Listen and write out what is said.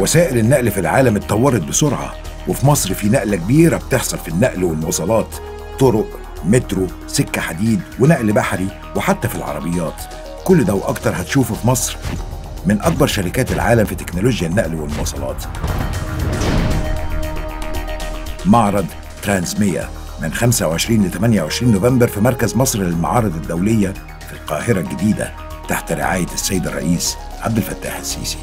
وسائل النقل في العالم اتطورت بسرعة وفي مصر في نقلة كبيرة بتحصل في النقل والمواصلات طرق مترو سكة حديد ونقل بحري وحتى في العربيات. كل ده وأكتر هتشوفه في مصر من أكبر شركات العالم في تكنولوجيا النقل والمواصلات. معرض ترانسميا من 25 ل 28 نوفمبر في مركز مصر للمعارض الدولية في القاهرة الجديدة تحت رعاية السيد الرئيس عبد الفتاح السيسي.